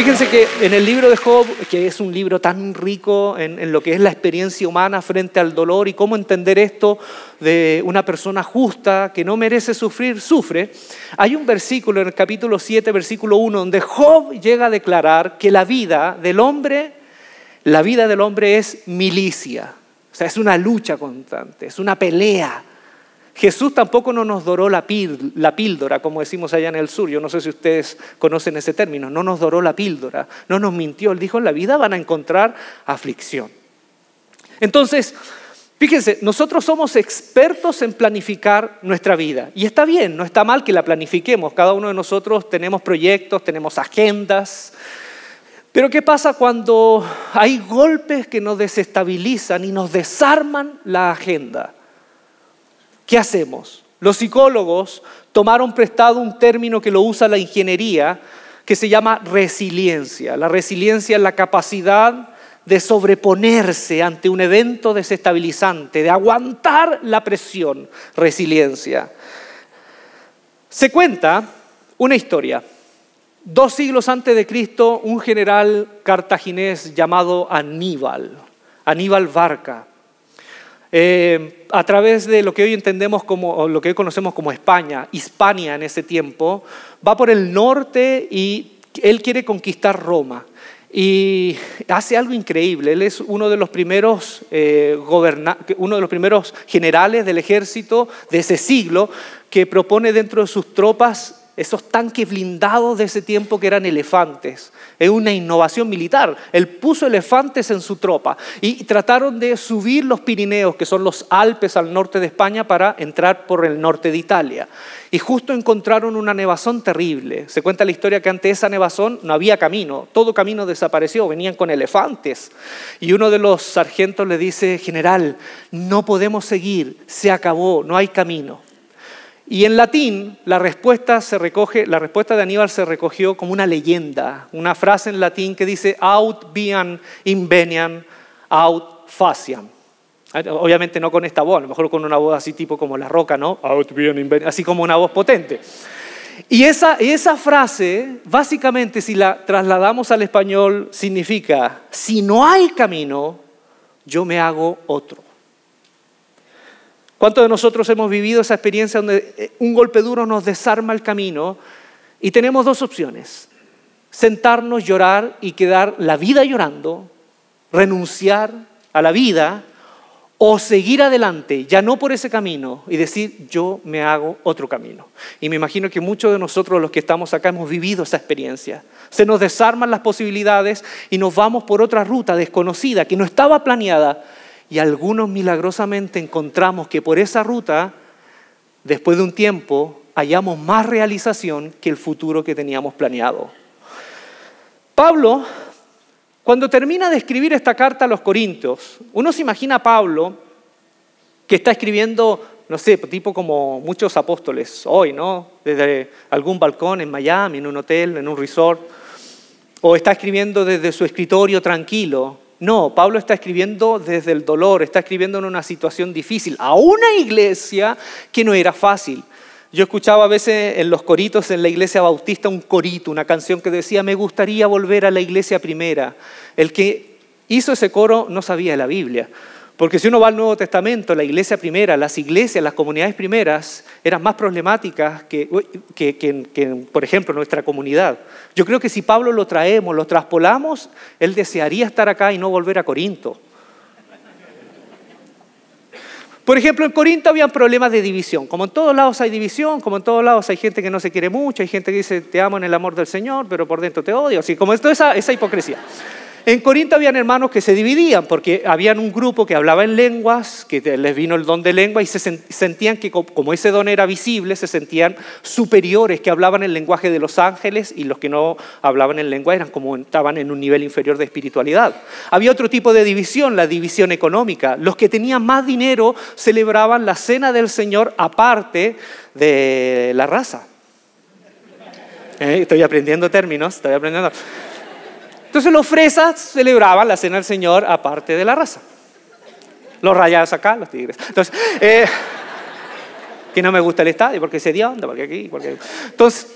Fíjense que en el libro de Job, que es un libro tan rico en, en, lo que es la experiencia humana frente al dolor y cómo entender esto de una persona justa que no merece sufrir, sufre, hay un versículo en el capítulo 7, versículo 1, donde Job llega a declarar que la vida del hombre, la vida del hombre es milicia, o sea, es una lucha constante, es una pelea Jesús tampoco no nos doró la, píldora, como decimos allá en el sur. Yo no sé si ustedes conocen ese término. No nos doró la píldora, no nos mintió. Él dijo, en la vida van a encontrar aflicción. Entonces, fíjense, nosotros somos expertos en planificar nuestra vida. Y está bien, no está mal que la planifiquemos. Cada uno de nosotros tenemos proyectos, tenemos agendas. Pero ¿qué pasa cuando hay golpes que nos desestabilizan y nos desarman la agenda? ¿Qué hacemos? Los psicólogos tomaron prestado un término que lo usa la ingeniería, que se llama resiliencia. La resiliencia es la capacidad de sobreponerse ante un evento desestabilizante, de aguantar la presión, resiliencia. Se cuenta una historia. Dos siglos antes de Cristo, un general cartaginés llamado Aníbal, Aníbal Barca, eh, a través de lo que hoy entendemos como, lo que hoy conocemos como España, Hispania en ese tiempo, va por el norte y él quiere conquistar Roma. Y hace algo increíble. Él es uno de los primeros, eh, uno de los primeros generales del ejército de ese siglo que propone dentro de sus tropas esos tanques blindados de ese tiempo que eran elefantes. Es una innovación militar. Él puso elefantes en su tropa y trataron de subir los Pirineos, que son los Alpes al norte de España, para entrar por el norte de Italia. Y justo encontraron una nevazón terrible. Se cuenta la historia que ante esa nevazón no había camino, todo camino desapareció, venían con elefantes. Y uno de los sargentos le dice, general, no podemos seguir, se acabó, no hay camino. Y en latín la respuesta, se recoge, la respuesta de Aníbal se recogió como una leyenda, una frase en latín que dice aut viam inveniam aut faciam. Obviamente no con esta voz, a lo mejor con una voz así tipo como la roca, ¿no? Aut viam inveniam, así como una voz potente. Y esa, esa frase, básicamente, si la trasladamos al español, significa, si no hay camino, yo me hago otro. ¿Cuántos de nosotros hemos vivido esa experiencia donde eh, un golpe duro nos desarma el camino y tenemos dos opciones? Sentarnos, llorar y quedar la vida llorando, renunciar a la vida o seguir adelante, ya no por ese camino, y decir, yo me hago otro camino. Y me imagino que muchos de nosotros los que estamos acá hemos vivido esa experiencia. Se nos desarman las posibilidades y nos vamos por otra ruta desconocida que no estaba planeada, y algunos milagrosamente encontramos que por esa ruta, después de un tiempo, hallamos más realización que el futuro que teníamos planeado. Pablo, cuando termina de escribir esta carta a los Corintios, uno se imagina a Pablo que está escribiendo, no sé, tipo como muchos apóstoles hoy, ¿no? Desde algún balcón en Miami, en un hotel, en un resort, o está escribiendo desde su escritorio tranquilo, no, Pablo está escribiendo desde el dolor, está escribiendo en una situación difícil, a una iglesia que no era fácil. Yo escuchaba a veces en los coritos en la iglesia bautista un corito, una canción que decía, me gustaría volver a la iglesia primera. El que hizo ese coro no sabía la Biblia. Porque si uno va al Nuevo Testamento, la iglesia primera, las iglesias, las comunidades primeras eran más problemáticas que, por ejemplo, nuestra comunidad. Yo creo que si Pablo lo traemos, lo traspolamos, él desearía estar acá y no volver a Corinto. Por ejemplo, en Corinto había problemas de división. Como en todos lados hay división, como en todos lados hay gente que no se quiere mucho, hay gente que dice te amo en el amor del Señor, pero por dentro te odio. Así como esto, esa, esa hipocresía. En Corinto habían hermanos que se dividían porque habían un grupo que hablaba en lenguas, que les vino el don de lengua y se sentían que como ese don era visible, se sentían superiores, que hablaban el lenguaje de los ángeles y los que no hablaban en lengua eran como estaban en un nivel inferior de espiritualidad. Había otro tipo de división, la división económica. Los que tenían más dinero celebraban la cena del Señor aparte de la raza. Eh, estoy aprendiendo términos, estoy aprendiendo. Entonces los fresas celebraban la cena del Señor aparte de la raza. Los rayados acá, los tigres. Entonces, eh, que no me gusta el estadio porque se dio onda, porque aquí, porque... Entonces,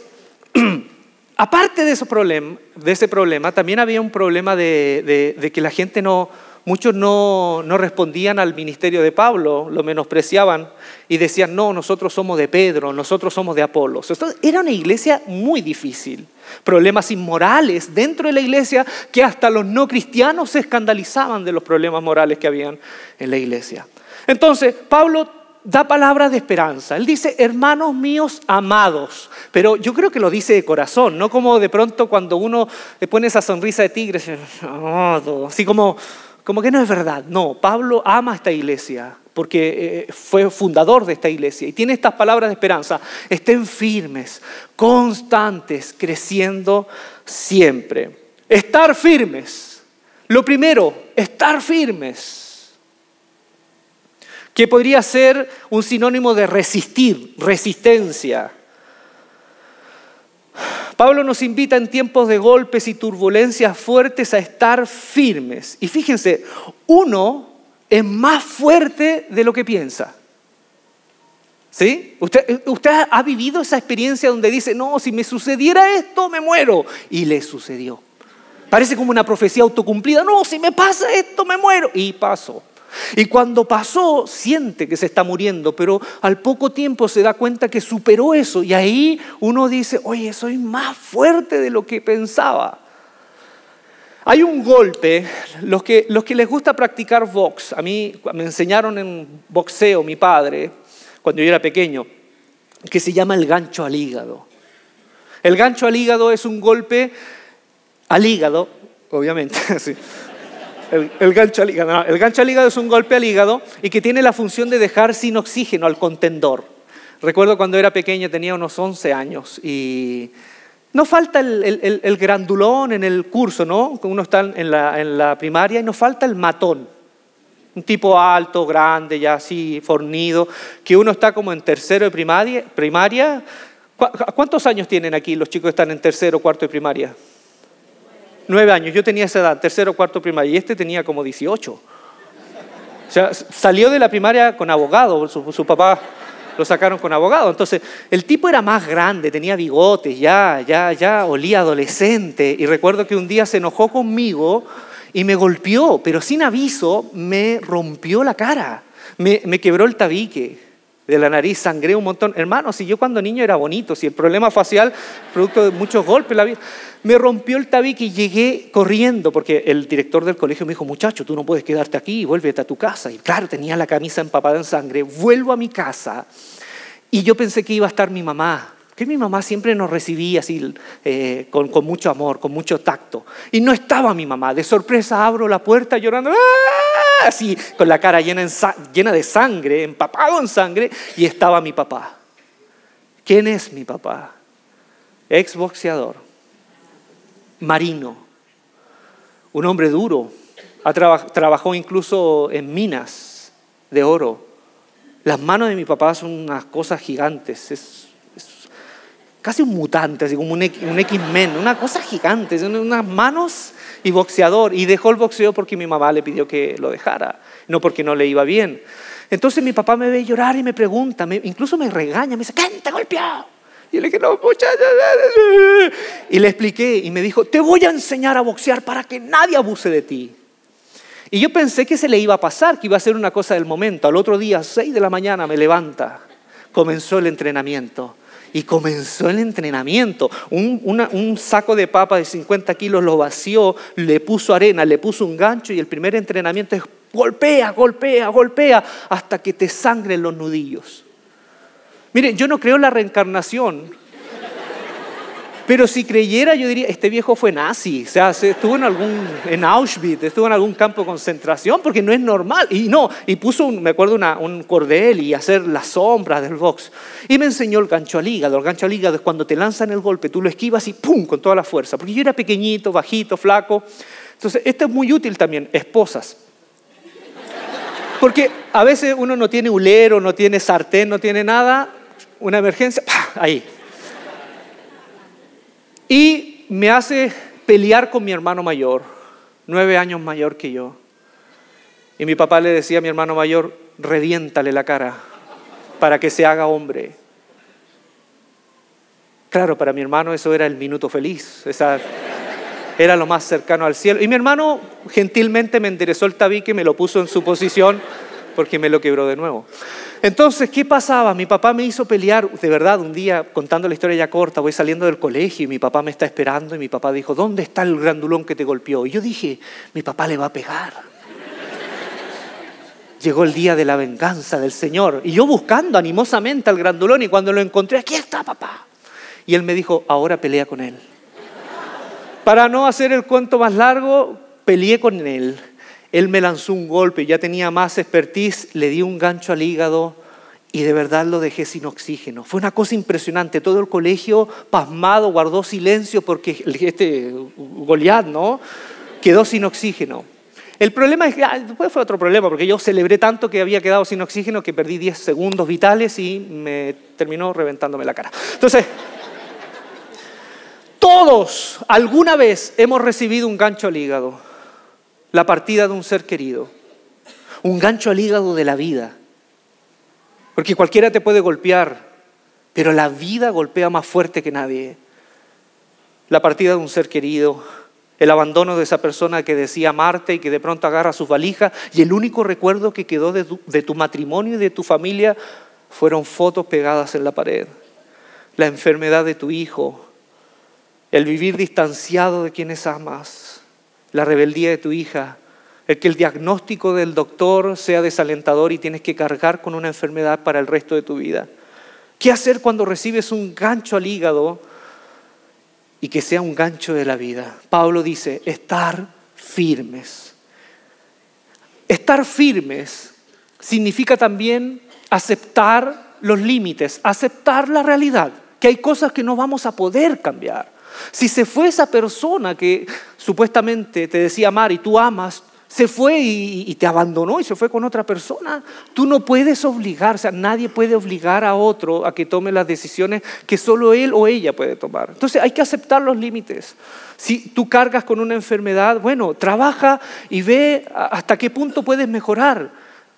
aparte de ese, problema, de ese problema, también había un problema de, que la gente no, muchos no, respondían al ministerio de Pablo, lo menospreciaban y decían, no, nosotros somos de Pedro, nosotros somos de. Entonces, era una iglesia muy difícil. Problemas inmorales dentro de la iglesia que hasta los no cristianos se escandalizaban de los problemas morales que habían en la iglesia. Entonces, Pablo da palabras de esperanza. Él dice, hermanos míos amados, pero yo creo que lo dice de corazón, no como de pronto cuando uno le pone esa sonrisa de tigre, así como, como que no es verdad. No, Pablo ama esta iglesia porque eh, fue fundador de esta iglesia y tiene estas palabras de esperanza. Estén firmes, constantes, creciendo siempre. Estar firmes. Lo primero, estar firmes que podría ser un sinónimo de resistir, resistencia. Pablo nos invita en tiempos de golpes y turbulencias fuertes a estar firmes. Y fíjense, uno es más fuerte de lo que piensa. ¿Sí? Usted, usted ha vivido esa experiencia donde dice, no, si me sucediera esto, me muero. Y le sucedió. Parece como una profecía autocumplida. No, si me pasa esto, me muero. Y pasó. Y cuando pasó, siente que se está muriendo, pero al poco tiempo se da cuenta que superó eso. Y ahí uno dice, oye, soy más fuerte de lo que pensaba. Hay un golpe, los que, los que les gusta practicar box, a mí me enseñaron en boxeo mi padre, cuando yo era pequeño, que se llama el gancho al hígado. El gancho al hígado es un golpe al hígado, obviamente, sí. El, gancho al hígado. el gancho al es un golpe al hígado y que tiene la función de dejar sin oxígeno al contendor. Recuerdo cuando era pequeño, tenía unos 11 años y no falta el, grandulón en el curso, ¿no? Uno está en la, primaria y no falta el matón. Un tipo alto, grande, ya así fornido, que uno está como en tercero de primaria. primaria. ¿Cuántos años tienen aquí los chicos que están en tercero cuarto de primaria? Nueve años, yo tenía esa edad, tercero, cuarto primaria, y este tenía como 18. O sea, salió de la primaria con abogado, su, papá lo sacaron con abogado. Entonces, el tipo era más grande, tenía bigotes, ya, ya, ya olía adolescente. Y recuerdo que un día se enojó conmigo y me golpeó, pero sin aviso me rompió la cara, me, me quebró el tabique de la nariz, sangré un montón. Hermano, si yo cuando niño era bonito, si el problema facial, producto de muchos golpes, la vida, me rompió el tabique y llegué corriendo, porque el director del colegio me dijo, muchacho, tú no puedes quedarte aquí, vuélvete a tu casa. Y claro, tenía la camisa empapada en sangre, vuelvo a mi casa y yo pensé que iba a estar mi mamá, que mi mamá siempre nos recibía así, eh, con, mucho amor, con mucho tacto. Y no estaba mi mamá. De sorpresa abro la puerta llorando. ¡Ah! Así con la cara llena, llena de sangre, empapado en sangre, y estaba mi papá. ¿Quién es mi papá? Exboxeador, marino, un hombre duro, ha trabajó incluso en minas de oro. Las manos de mi papá son unas cosas gigantes, es, casi un mutante, así como un, un X-Men, una cosa gigante, son unas manos y boxeador. Y dejó el boxeo porque mi mamá le pidió que lo dejara, no porque no le iba bien. Entonces mi papá me ve llorar y me pregunta, incluso me regaña, me dice, ¿quién te golpeó? Y le dije, no, muchacha. Y le expliqué y me dijo, te voy a enseñar a boxear para que nadie abuse de ti. Y yo pensé que se le iba a pasar, que iba a ser una cosa del momento. Al otro día, 6 de la mañana, me levanta. Comenzó el entrenamiento. Y comenzó el entrenamiento. Un, saco de papa de 50 kilos lo vació, le puso arena, le puso un gancho y el primer entrenamiento es golpea, golpea, golpea hasta que te sangren los nudillos. Miren, yo no creo en la reencarnación, pero si creyera, yo diría, este viejo fue nazi, o sea, estuvo en algún, en Auschwitz, estuvo en algún campo de concentración, porque no es normal. Y no, y puso, me acuerdo, un cordel y hacer las sombras del box. Y me enseñó el gancho al hígado. El gancho al hígado es cuando te lanzan el golpe, tú lo esquivas y ¡pum! con toda la fuerza. Porque yo era pequeñito, bajito, flaco. Entonces, esto es muy útil también, esposas. Porque a veces uno no tiene ulero, no tiene sartén, no tiene nada, una emergencia, ahí, y me hace pelear con mi hermano mayor, nueve años mayor que yo. Y mi papá le decía a mi hermano mayor, reviéntale la cara para que se haga hombre. Claro, para mi hermano eso era el minuto feliz, era lo más cercano al cielo. Y mi hermano gentilmente me enderezó el tabique me lo puso en su posición porque me lo quebró de nuevo. Entonces, ¿qué pasaba? Mi papá me hizo pelear, de verdad, un día, contando la historia ya corta, voy saliendo del colegio y mi papá me está esperando y mi papá dijo, ¿dónde está el grandulón que te golpeó? Y yo dije, mi papá le va a pegar. Llegó el día de la venganza del Señor y yo buscando animosamente al grandulón y cuando lo encontré, aquí está papá. Y él me dijo, ahora pelea con él. Para no hacer el cuento más largo, peleé con él él me lanzó un golpe, ya tenía más expertise, le di un gancho al hígado y de verdad lo dejé sin oxígeno. Fue una cosa impresionante. Todo el colegio pasmado guardó silencio porque este Goliat, ¿no? Quedó sin oxígeno. El problema es que ah, después fue otro problema, porque yo celebré tanto que había quedado sin oxígeno que perdí 10 segundos vitales y me terminó reventándome la cara. Entonces, todos alguna vez hemos recibido un gancho al hígado la partida de un ser querido, un gancho al hígado de la vida. Porque cualquiera te puede golpear, pero la vida golpea más fuerte que nadie. La partida de un ser querido, el abandono de esa persona que decía amarte y que de pronto agarra sus valijas y el único recuerdo que quedó de tu, de tu matrimonio y de tu familia fueron fotos pegadas en la pared. La enfermedad de tu hijo, el vivir distanciado de quienes amas, la rebeldía de tu hija, el que el diagnóstico del doctor sea desalentador y tienes que cargar con una enfermedad para el resto de tu vida. ¿Qué hacer cuando recibes un gancho al hígado y que sea un gancho de la vida? Pablo dice, estar firmes. Estar firmes significa también aceptar los límites, aceptar la realidad, que hay cosas que no vamos a poder cambiar. Si se fue esa persona que supuestamente te decía amar y tú amas, se fue y, te abandonó y se fue con otra persona. Tú no puedes obligar, o sea, nadie puede obligar a otro a que tome las decisiones que solo él o ella puede tomar. Entonces hay que aceptar los límites. Si tú cargas con una enfermedad, bueno, trabaja y ve hasta qué punto puedes mejorar.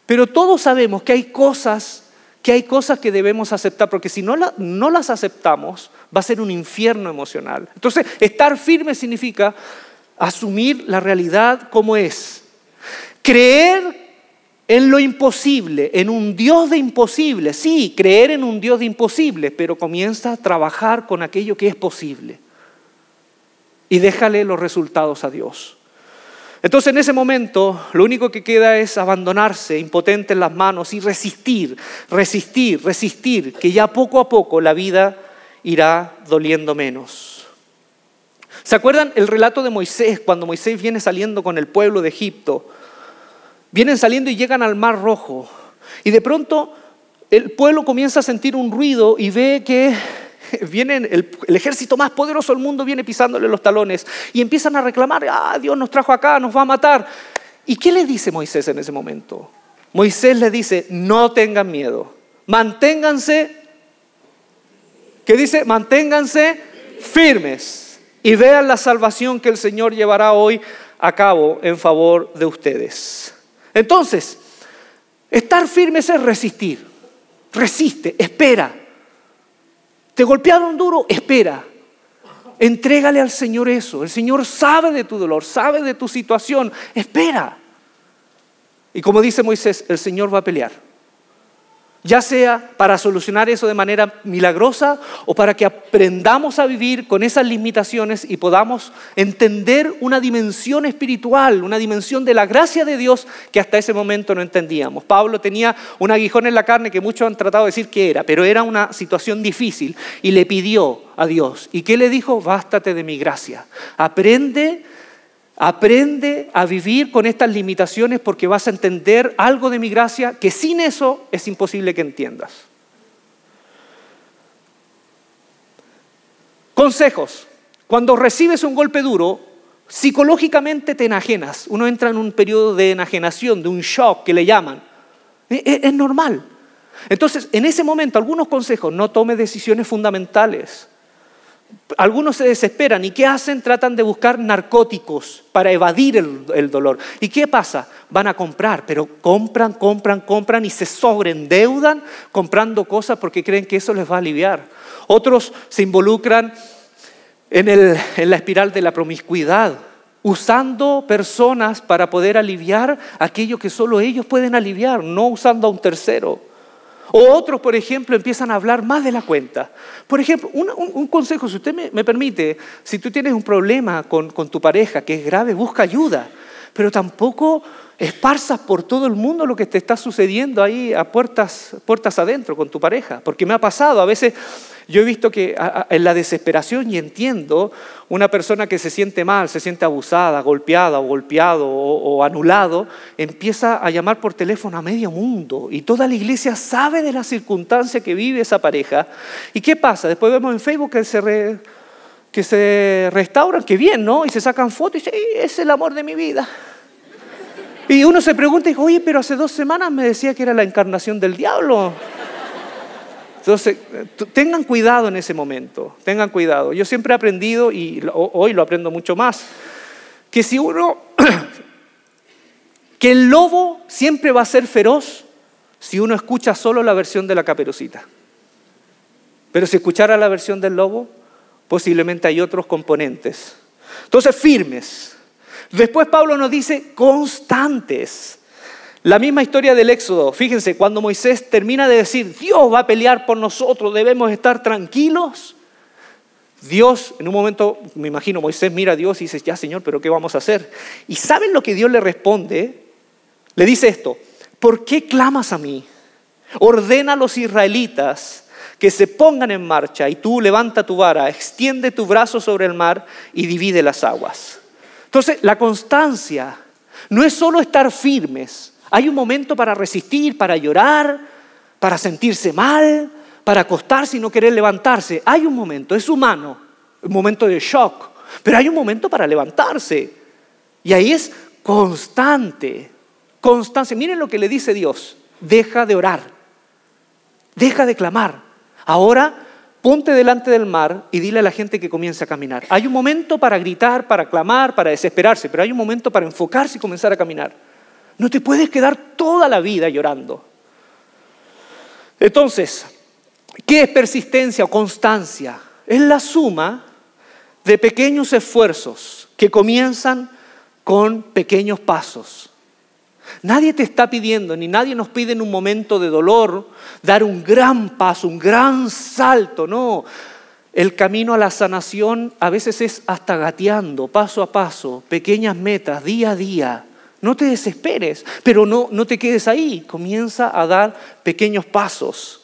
Pero todos sabemos que hay cosas que hay cosas que debemos aceptar, porque si no, no las aceptamos, va a ser un infierno emocional. Entonces, estar firme significa asumir la realidad como es. Creer en lo imposible, en un Dios de imposible. Sí, creer en un Dios de imposible, pero comienza a trabajar con aquello que es posible. Y déjale los resultados a Dios. Entonces en ese momento lo único que queda es abandonarse impotente en las manos y resistir, resistir, resistir, que ya poco a poco la vida irá doliendo menos. ¿Se acuerdan el relato de Moisés cuando Moisés viene saliendo con el pueblo de Egipto? Vienen saliendo y llegan al Mar Rojo y de pronto el pueblo comienza a sentir un ruido y ve que viene el, ejército más poderoso del mundo viene pisándole los talones y empiezan a reclamar, ah, Dios nos trajo acá, nos va a matar. ¿Y qué le dice Moisés en ese momento? Moisés le dice, no tengan miedo, manténganse, ¿qué dice? Manténganse firmes y vean la salvación que el Señor llevará hoy a cabo en favor de ustedes. Entonces, estar firmes es resistir, resiste, espera te golpearon duro, espera. Entrégale al Señor eso. El Señor sabe de tu dolor, sabe de tu situación. Espera. Y como dice Moisés, el Señor va a pelear ya sea para solucionar eso de manera milagrosa o para que aprendamos a vivir con esas limitaciones y podamos entender una dimensión espiritual, una dimensión de la gracia de Dios que hasta ese momento no entendíamos. Pablo tenía un aguijón en la carne que muchos han tratado de decir que era, pero era una situación difícil y le pidió a Dios. ¿Y qué le dijo? Bástate de mi gracia. Aprende Aprende a vivir con estas limitaciones porque vas a entender algo de mi gracia que sin eso es imposible que entiendas. Consejos. Cuando recibes un golpe duro, psicológicamente te enajenas. Uno entra en un periodo de enajenación, de un shock que le llaman. E-, e-, es, normal. Entonces, en ese momento, algunos consejos, no tome decisiones fundamentales Algunos se desesperan y ¿qué hacen? Tratan de buscar narcóticos para evadir el, dolor. ¿Y qué pasa? Van a comprar, pero compran, compran, compran y se sobreendeudan comprando cosas porque creen que eso les va a aliviar. Otros se involucran en, en la espiral de la promiscuidad, usando personas para poder aliviar aquello que solo ellos pueden aliviar, no usando a un tercero. O otros, por ejemplo, empiezan a hablar más de la cuenta. Por ejemplo, un, consejo, si usted me, permite, si tú tienes un problema con, con tu pareja que es grave, busca ayuda, pero tampoco esparzas por todo el mundo lo que te está sucediendo ahí a puertas, puertas adentro con tu pareja. Porque me ha pasado, a veces yo he visto que en la desesperación, y entiendo, una persona que se siente mal, se siente abusada, golpeada o golpeado o, anulado, empieza a llamar por teléfono a medio mundo y toda la iglesia sabe de la circunstancia que vive esa pareja. ¿Y qué pasa? Después vemos en Facebook que se, que se restauran, que bien, ¿no? Y se sacan fotos y dicen, es el amor de mi vida. Y uno se pregunta, oye, pero hace dos semanas me decía que era la encarnación del diablo. Entonces, tengan cuidado en ese momento, tengan cuidado. Yo siempre he aprendido, y hoy lo aprendo mucho más, que si uno, que el lobo siempre va a ser feroz si uno escucha solo la versión de la caperucita. Pero si escuchara la versión del lobo, posiblemente hay otros componentes. Entonces, firmes. Después Pablo nos dice constantes. La misma historia del Éxodo, fíjense, cuando Moisés termina de decir, Dios va a pelear por nosotros, debemos estar tranquilos. Dios, en un momento, me imagino, Moisés mira a Dios y dice, ya Señor, pero ¿qué vamos a hacer? Y ¿saben lo que Dios le responde? Le dice esto, ¿por qué clamas a mí? Ordena a los israelitas que se pongan en marcha y tú levanta tu vara, extiende tu brazo sobre el mar y divide las aguas. Entonces, la constancia no es solo estar firmes, hay un momento para resistir, para llorar, para sentirse mal, para acostarse y no querer levantarse. Hay un momento, es humano, un momento de shock, pero hay un momento para levantarse. Y ahí es constante, constancia. Miren lo que le dice Dios, deja de orar, deja de clamar. Ahora ponte delante del mar y dile a la gente que comience a caminar. Hay un momento para gritar, para clamar, para desesperarse, pero hay un momento para enfocarse y comenzar a caminar. No te puedes quedar toda la vida llorando. Entonces, ¿qué es persistencia o constancia? Es la suma de pequeños esfuerzos que comienzan con pequeños pasos. Nadie te está pidiendo, ni nadie nos pide en un momento de dolor dar un gran paso, un gran salto, no. El camino a la sanación a veces es hasta gateando, paso a paso, pequeñas metas, día a día. No te desesperes, pero no, no te quedes ahí. Comienza a dar pequeños pasos.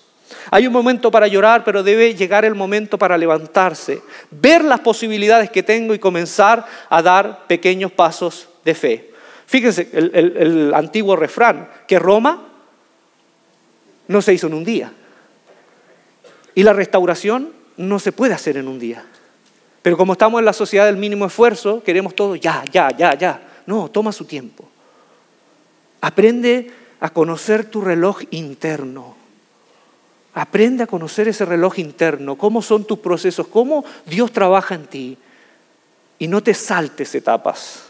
Hay un momento para llorar, pero debe llegar el momento para levantarse, ver las posibilidades que tengo y comenzar a dar pequeños pasos de fe. Fíjense el, el antiguo refrán, que Roma no se hizo en un día. Y la restauración no se puede hacer en un día. Pero como estamos en la sociedad del mínimo esfuerzo, queremos todo ya, ya, ya, ya. No, toma su tiempo. Aprende a conocer tu reloj interno. Aprende a conocer ese reloj interno, cómo son tus procesos, cómo Dios trabaja en ti. Y no te saltes etapas.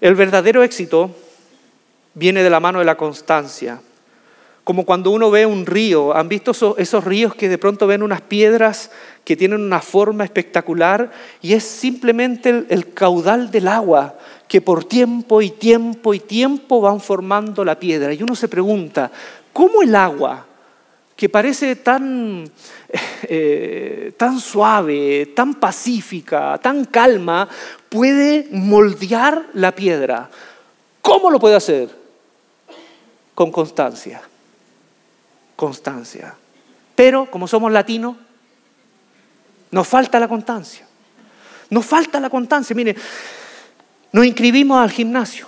El verdadero éxito viene de la mano de la constancia como cuando uno ve un río, ¿han visto esos, ríos que de pronto ven unas piedras que tienen una forma espectacular y es simplemente el, caudal del agua que por tiempo y tiempo y tiempo van formando la piedra? Y uno se pregunta, ¿cómo el agua, que parece tan, eh, tan suave, tan pacífica, tan calma, puede moldear la piedra? ¿Cómo lo puede hacer? Con constancia constancia. Pero como somos latinos, nos falta la constancia. Nos falta la constancia. Mire, nos inscribimos al gimnasio.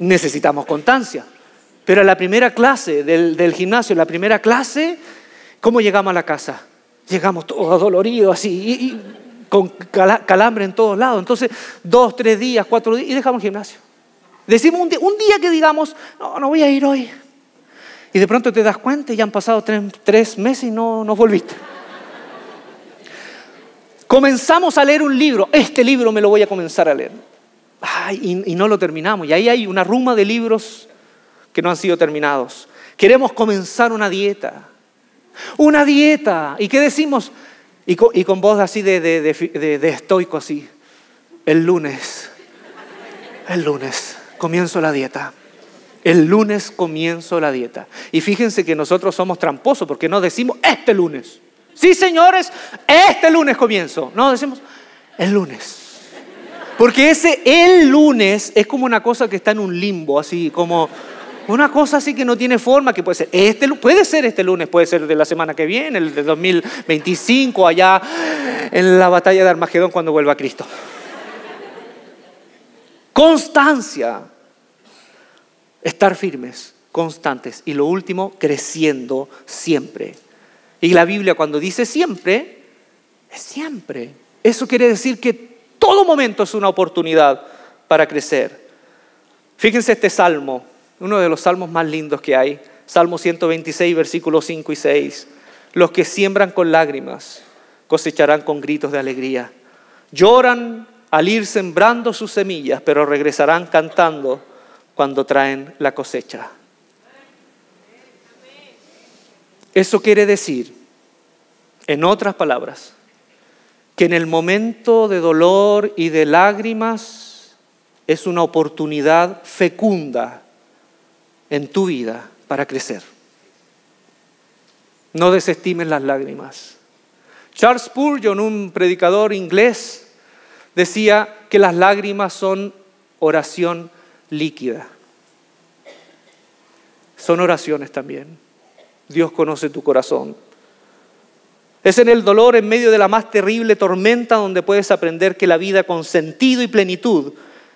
Necesitamos constancia. Pero en la primera clase del, gimnasio, la primera clase, ¿cómo llegamos a la casa? Llegamos todos doloridos así, y, con calambre en todos lados. Entonces, dos, tres días, cuatro días, y dejamos el gimnasio. Decimos un día, un día que digamos, no, no voy a ir hoy. Y de pronto te das cuenta y ya han pasado tres, meses y no, no volviste. Comenzamos a leer un libro, este libro me lo voy a comenzar a leer. y, no lo terminamos. Y ahí hay una ruma de libros que no han sido terminados. Queremos comenzar una dieta. Una dieta. ¿Y qué decimos? Y con, voz así de, de, estoico así. El lunes. El lunes comienzo la dieta. El lunes comienzo la dieta. Y fíjense que nosotros somos tramposos porque no decimos este lunes. Sí, señores, este lunes comienzo. No, decimos el lunes. Porque ese el lunes es como una cosa que está en un limbo, así como una cosa así que no tiene forma, que puede ser este, puede ser este lunes, puede ser de la semana que viene, el de 2025, allá en la batalla de Armagedón cuando vuelva Cristo. Constancia. Estar firmes, constantes. Y lo último, creciendo siempre. Y la Biblia cuando dice siempre, es siempre. Eso quiere decir que todo momento es una oportunidad para crecer. Fíjense este salmo uno de los salmos más lindos que hay, Salmo 126, versículos 5 y 6. Los que siembran con lágrimas cosecharán con gritos de alegría. Lloran al ir sembrando sus semillas, pero regresarán cantando cuando traen la cosecha. Eso quiere decir, en otras palabras, que en el momento de dolor y de lágrimas es una oportunidad fecunda en tu vida para crecer. No desestimes las lágrimas. Charles Spurgeon, un predicador inglés, decía que las lágrimas son oración líquida. Son oraciones también. Dios conoce tu corazón. Es en el dolor, en medio de la más terrible tormenta, donde puedes aprender que la vida con sentido y plenitud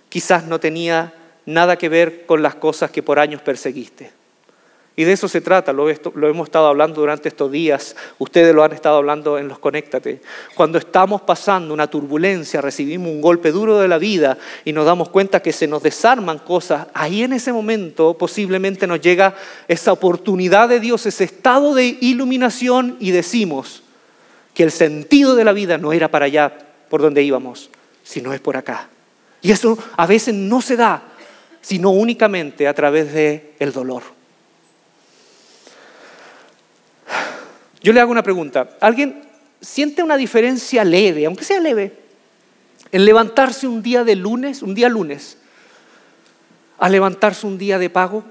quizás no tenía nada que ver con las cosas que por años perseguiste. Y de eso se trata, lo, hemos estado hablando durante estos días, ustedes lo han estado hablando en los Conéctate. Cuando estamos pasando una turbulencia, recibimos un golpe duro de la vida y nos damos cuenta que se nos desarman cosas, ahí en ese momento posiblemente nos llega esa oportunidad de Dios, ese estado de iluminación y decimos que el sentido de la vida no era para allá por donde íbamos, sino es por acá. Y eso a veces no se da sino únicamente a través del el dolor. Yo le hago una pregunta. ¿Alguien siente una diferencia leve, aunque sea leve, en levantarse un día de lunes, un día lunes, a levantarse un día de pago?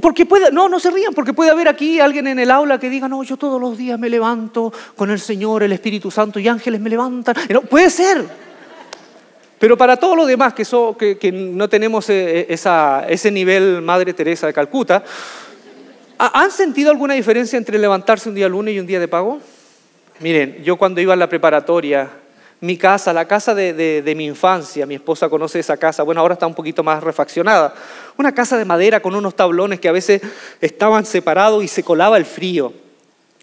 Porque puede, no, no se rían, porque puede haber aquí alguien en el aula que diga, no, yo todos los días me levanto con el Señor, el Espíritu Santo y ángeles me levantan. No, puede ser, pero para todos los demás que, no tenemos eh, ese nivel Madre Teresa de Calcuta, ¿han sentido alguna diferencia entre levantarse un día lunes y un día de pago? Miren, yo cuando iba a la preparatoria, mi casa, la casa de, mi infancia, mi esposa conoce esa casa, bueno, ahora está un poquito más refaccionada, una casa de madera con unos tablones que a veces estaban separados y se colaba el frío,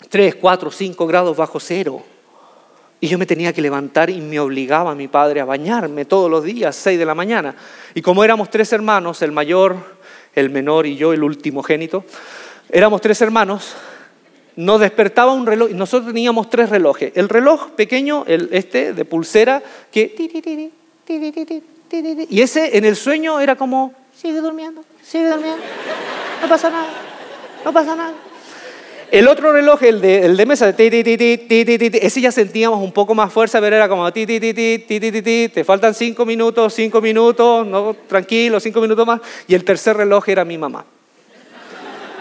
3, 4, 5 grados bajo cero. Y yo me tenía que levantar y me obligaba mi padre a bañarme todos los días, 6 de la mañana. Y como éramos tres hermanos, el mayor, el menor y yo, el último génito, éramos tres hermanos, nos despertaba un reloj, nosotros teníamos tres relojes. El reloj pequeño, este de pulsera, que... Y ese en el sueño era como, sigue durmiendo, sigue durmiendo, no pasa nada, no pasa nada. El otro reloj, el de, el de mesa, ese ya sentíamos un poco más fuerza, pero era como ti, ti, ti, ti, te faltan cinco minutos, cinco minutos, no, tranquilo, cinco minutos más. Y el tercer reloj era mi mamá,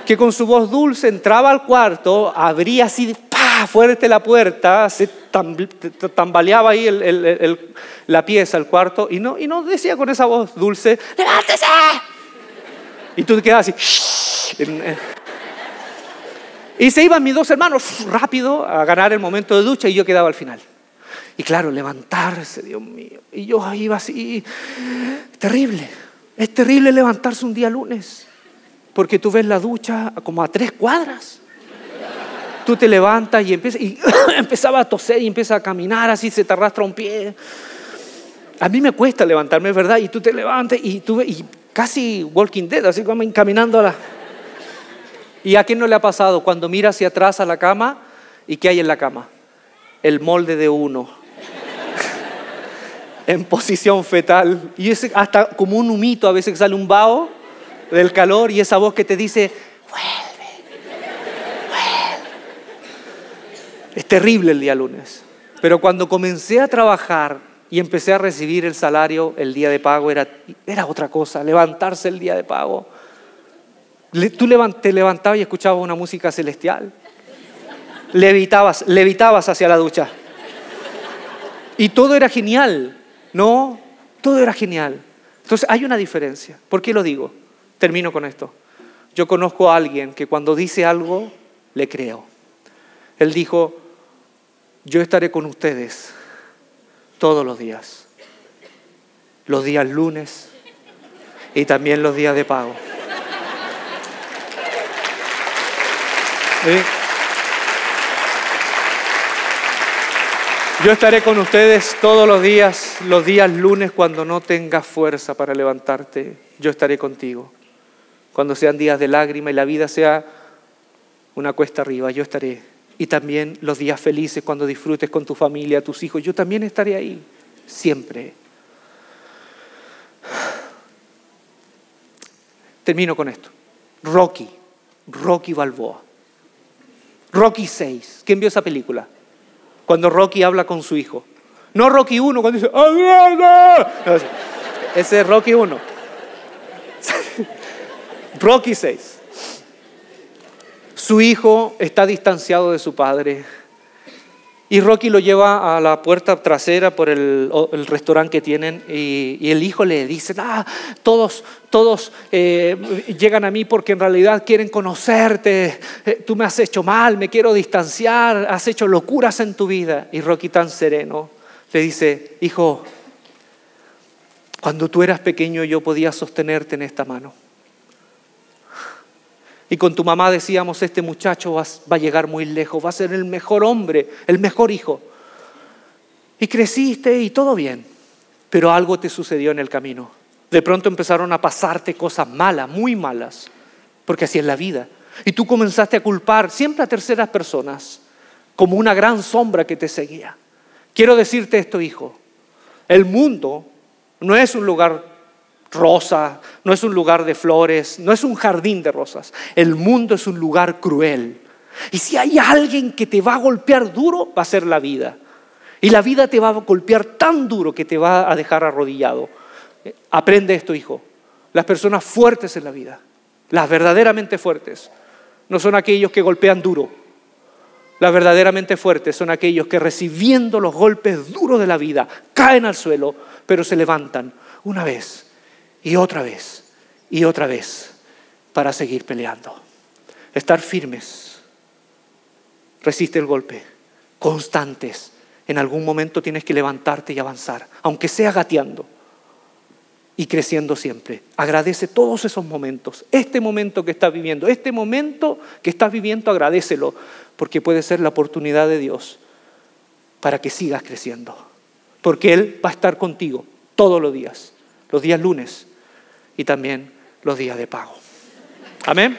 que con su voz dulce entraba al cuarto, abría así, ¡pah! fuerte la puerta, se tambaleaba ahí el, la pieza, el cuarto, y no, y no decía con esa voz dulce, ¡levántese! Y tú te quedabas así, y se iban mis dos hermanos rápido a ganar el momento de ducha y yo quedaba al final. Y claro, levantarse, Dios mío. Y yo iba así, terrible. Es terrible levantarse un día lunes, porque tú ves la ducha como a tres cuadras. Tú te levantas y, empieza, y empezaba a toser y empieza a caminar así, se te arrastra un pie. A mí me cuesta levantarme, es verdad, y tú te levantas y, tú, casi Walking Dead, así como caminando a. ¿Y a quién no le ha pasado cuando mira hacia atrás a la cama y qué hay en la cama? El molde de uno. en posición fetal. Y es hasta como un humito, a veces sale un vaho del calor y esa voz que te dice, vuelve, vuelve. Es terrible el día lunes. Pero cuando comencé a trabajar y empecé a recibir el salario, el día de pago era, era otra cosa, levantarse el día de pago. Tú te levantabas y escuchabas una música celestial. Levitabas, levitabas hacia la ducha. Y todo era genial, ¿no? Todo era genial. Entonces hay una diferencia. ¿Por qué lo digo? Termino con esto. Yo conozco a alguien que cuando dice algo, le creo. Él dijo, yo estaré con ustedes todos los días. Los días lunes y también los días de pago. Yo estaré con ustedes todos los días, los días lunes cuando no tengas fuerza para levantarte. Yo estaré contigo. Cuando sean días de lágrima y la vida sea una cuesta arriba, yo estaré y también los días felices cuando disfrutes con tu familia, tus hijos. Yo también estaré ahí, siempre. Termino con esto. Rocky, Rocky Balboa. Rocky 6. ¿Quién vio esa película? Cuando Rocky habla con su hijo. No Rocky 1 cuando dice, ese es Rocky 1. Rocky 6. Su hijo está distanciado de su padre. Y Rocky lo lleva a la puerta trasera por el, restaurante que tienen y, el hijo le dice, ah, todos, todos eh, llegan a mí porque en realidad quieren conocerte, eh, tú me has hecho mal, me quiero distanciar, has hecho locuras en tu vida. Y Rocky tan sereno le dice, hijo, cuando tú eras pequeño yo podía sostenerte en esta mano. Y con tu mamá decíamos, este muchacho va, a llegar muy lejos, va a ser el mejor hombre, el mejor hijo. Y creciste y todo bien, pero algo te sucedió en el camino. De pronto empezaron a pasarte cosas malas, muy malas, porque así es la vida. Y tú comenzaste a culpar siempre a terceras personas, como una gran sombra que te seguía. Quiero decirte esto, hijo, el mundo no es un lugar rosa, no es un lugar de flores, no es un jardín de rosas. El mundo es un lugar cruel. Y si hay alguien que te va a golpear duro, va a ser la vida. Y la vida te va a golpear tan duro que te va a dejar arrodillado. Aprende esto, hijo. Las personas fuertes en la vida, las verdaderamente fuertes, no son aquellos que golpean duro. Las verdaderamente fuertes son aquellos que recibiendo los golpes duros de la vida caen al suelo, pero se levantan una vez y otra vez y otra vez para seguir peleando. Estar firmes. Resiste el golpe. Constantes. En algún momento tienes que levantarte y avanzar, aunque sea gateando y creciendo siempre. Agradece todos esos momentos. Este momento que estás viviendo, este momento que estás viviendo, agradecelo, porque puede ser la oportunidad de Dios para que sigas creciendo. Porque Él va a estar contigo todos los días, los días lunes, y también los días de pago. Amén.